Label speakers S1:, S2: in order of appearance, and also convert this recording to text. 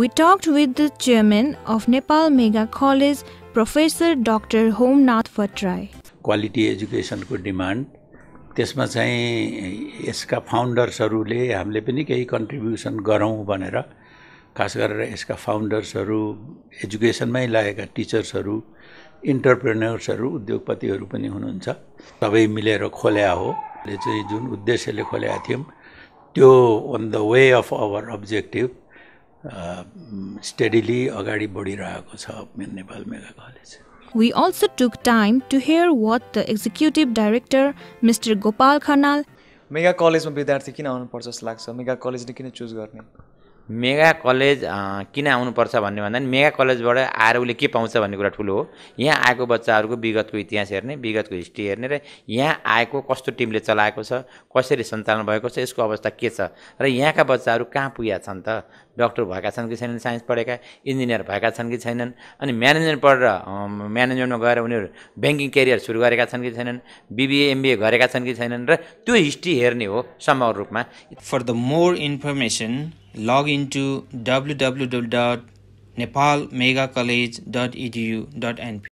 S1: We talked with the chairman of Nepal Mega College, Professor Dr. Homnath Fatrai.
S2: Quality एजुकेसनको demand त्यसमा चाहिँ यसका फाउन्डर्सहरूले हामीले पनि केही कन्ट्रिब्युसन गरौँ भनेर खास गरेर यसका फाउन्डर्सहरू एजुकेसनमै लागेका टिचर्सहरू इन्टरप्रेनर्सहरू उद्योगपतिहरू पनि हुनुहुन्छ सबै मिलेर खोल्या हो चाहिँ जुन उद्देश्यले खोलेका थियौँ त्यो on the way of our objective steadily अगाडि बढिरहेको छ Nepal mega college
S1: We also took time to hear what the executive director, Mr. Gopal Khanal,
S3: mega कलेजमा विद्यार्थी किन आउनुपर्छ जस्तो लाग्छ मेगा कलेजले किन चुज गर्ने
S4: मेगा कलेज किन आउनुपर्छ भन्ने भन्दा नि मेगा कलेजबाट आएर उसले के पाउँछ भन्ने कुरा ठुलो हो। यहाँ आएको बच्चाहरूको विगतको इतिहास हेर्ने विगतको हिस्ट्री हेर्ने र यहाँ आएको कस्तो टिमले चलाएको छ कसरी सञ्चालन भएको छ यसको अवस्था के छ र यहाँका बच्चाहरू कहाँ पुगेका छन् त? डक्टर भएका छन् कि छैनन् साइन्स पढेका इन्जिनियर भएका छन् कि छैनन् अनि म्यानेजमेन्ट पढेर म्यानेजमेन्टमा गएर उनीहरू ब्याङ्किङ क्यारियर सुरु गरेका छन् कि छैनन् बिबिए एमबिए गरेका छन् कि छैनन् र त्यो हिस्ट्री हेर्ने हो समग्र रूपमा।
S5: For the more information, log into www.nepalmegacollege.edu.np.